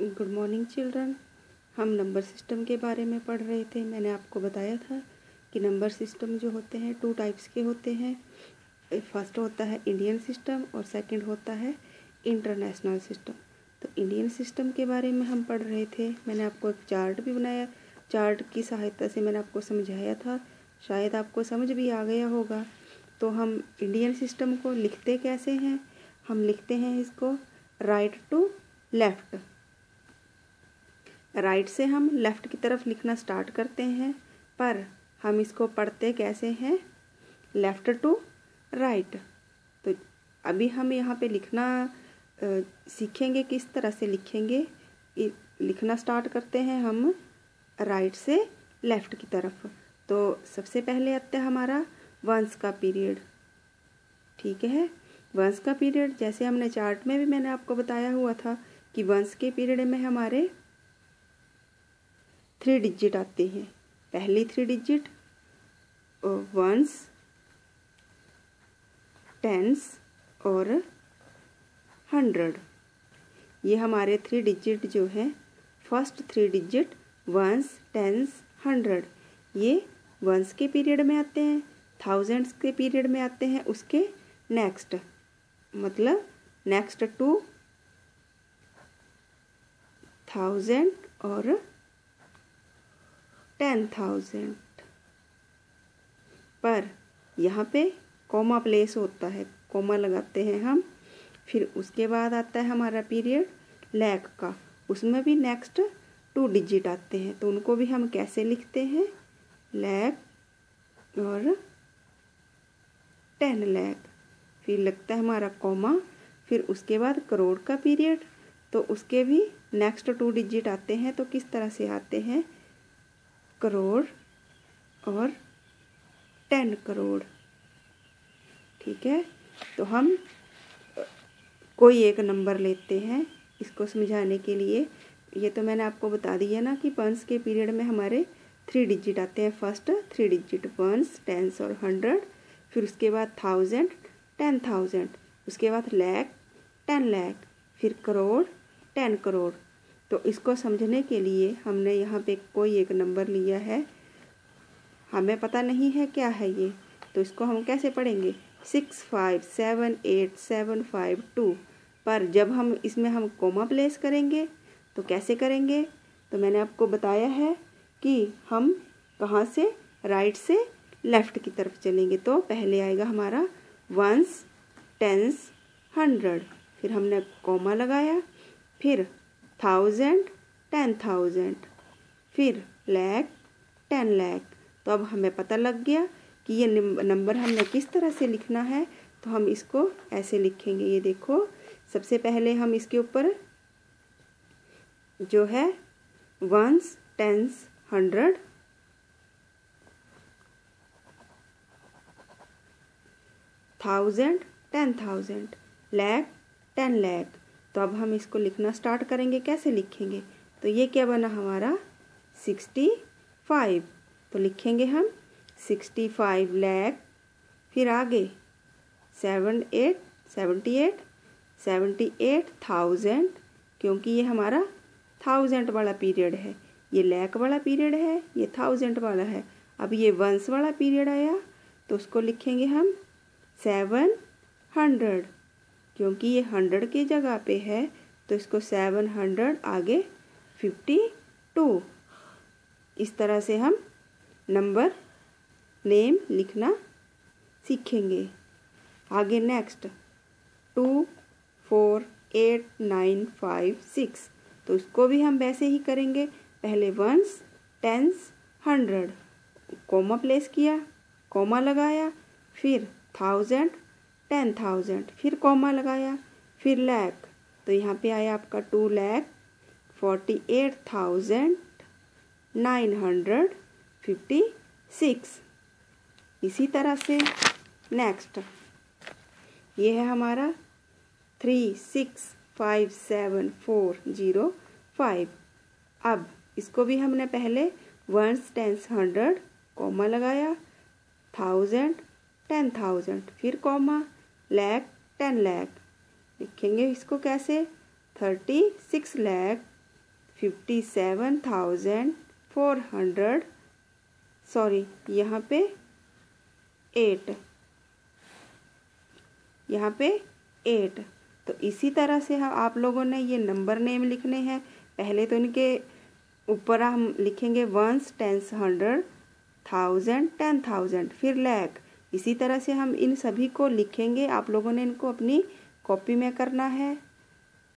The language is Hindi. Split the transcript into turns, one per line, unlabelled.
गुड मॉर्निंग चिल्ड्रन हम नंबर सिस्टम के बारे में पढ़ रहे थे। मैंने आपको बताया था कि नंबर सिस्टम जो होते हैं टू टाइप्स के होते हैं। फ़र्स्ट होता है इंडियन सिस्टम और सेकंड होता है इंटरनेशनल सिस्टम तो इंडियन सिस्टम के बारे में हम पढ़ रहे थे। मैंने आपको एक चार्ट भी बनाया। चार्ट की सहायता से मैंने आपको समझाया था। शायद आपको समझ भी आ गया होगा। तो हम इंडियन सिस्टम को लिखते कैसे हैं? हम लिखते हैं इसको राइट टू लेफ़्ट राइट से हम लेफ़्ट की तरफ़ लिखना स्टार्ट करते हैं, पर हम इसको पढ़ते कैसे हैं? Left to right. तो अभी हम यहाँ पे लिखना सीखेंगे, किस तरह से लिखेंगे? लिखना स्टार्ट करते हैं हम राइट से लेफ़्ट की तरफ़। तो सबसे पहले आते हैं हमारा वंश का पीरियड। ठीक है? वंश का पीरियड, जैसे हमने चार्ट में भी मैंने आपको बताया हुआ था कि वंश के पीरियड में हमारे थ्री डिजिट आते हैं। पहली थ्री डिजिट वंस टेंस और हंड्रेड ये हमारे थ्री डिजिट जो है first three digit ones tens hundred ये वंस के पीरियड में आते हैं थाउजेंड्स के पीरियड में आते हैं, उसके नेक्स्ट मतलब नेक्स्ट टू थाउज़ेंड और टेन थाउज़ेंड। पर यहाँ पे कोमा प्लेस होता है, कोमा लगाते हैं हम, फिर उसके बाद आता है हमारा पीरियड लैक का। उसमें भी नेक्स्ट टू डिजिट आते हैं तो उनको भी हम कैसे लिखते हैं? लैक और टेन लैक फिर लगता है हमारा कोमा, फिर उसके बाद करोड़ का पीरियड तो उसके भी नेक्स्ट टू डिजिट आते हैं तो किस तरह से आते हैं? करोड़ और टेन करोड़। ठीक है? तो हम कोई एक नंबर लेते हैं इसको समझाने के लिए। ये तो मैंने आपको बता दिया ना कि पंस के पीरियड में हमारे थ्री डिजिट आते हैं। First, three digit ones tens और हंड्रेड। फिर उसके बाद थाउज़ेंड, टेन थाउज़ेंड। उसके बाद लैख, टेन लैख। फिर करोड़, टेन करोड़। तो इसको समझने के लिए हमने यहाँ पे कोई एक नंबर लिया है। हमें पता नहीं है क्या है ये। तो इसको हम कैसे पढ़ेंगे? Six five seven eight seven five two. पर जब हम इसमें हम कोमा प्लेस करेंगे तो कैसे करेंगे? तो मैंने आपको बताया है कि हम कहाँ से? राइट से लेफ़्ट की तरफ़ चलेंगे। तो पहले आएगा हमारा वंस टेंस हंड्रेड। फिर हमने कोमा लगाया। फिर थाउज़ेंड टेन थाउज़ेंड फिर लैख टेन लैख तो अब हमें पता लग गया कि ये नंबर हमने किस तरह से लिखना है तो हम इसको ऐसे लिखेंगे। ये देखो, सबसे पहले हम इसके ऊपर जो है ones tens hundred thousand ten thousand lakh ten lakh तो अब हम इसको लिखना स्टार्ट करेंगे। कैसे लिखेंगे? तो ये क्या बना हमारा? सिक्सटी फाइव तो लिखेंगे हम सिक्सटी फाइव लैख फिर आगे। Seven eight seventy eight seventy eight thousand क्योंकि ये हमारा थाउज़ेंड वाला पीरियड है। ये लैक वाला पीरियड है, ये थाउज़ेंड वाला है। अब ये वंस वाला पीरियड आया तो उसको लिखेंगे हम सेवन हंड्रेड क्योंकि ये हंड्रेड की जगह पे है तो इसको सेवन हंड्रेड आगे फिफ्टी टू। इस तरह से हम नंबर, नेम लिखना सीखेंगे। आगे next, two, four, eight, nine, five, six. तो इसको भी हम वैसे ही करेंगे। पहले ones, tens, hundred. Comma place किया, कोमा लगाया, फिर थाउज़ेंड टेन थाउज़ेंड फिर कॉमा लगाया, फिर लैख तो यहाँ पे आया आपका two lakh forty eight thousand nine hundred fifty six इसी तरह से नेक्स्ट ये है हमारा three six five seven four zero five अब इसको भी हमने पहले वंस टेंस हंड्रेड कॉमा लगाया थाउज़ेंड टेन थाउज़ेंड फिर कॉमा लैख टेन लैख लिखेंगे इसको कैसे? Thirty six lakh fifty seven thousand four hundred sorry यहाँ पे एट यहाँ पे एट तो इसी तरह से हम आप लोगों ने ये नंबर नेम लिखने हैं। पहले तो इनके ऊपर हम लिखेंगे ones tens hundred thousand ten thousand फिर लैख इसी तरह से हम इन सभी को लिखेंगे। आप लोगों ने इनको अपनी कॉपी में करना है।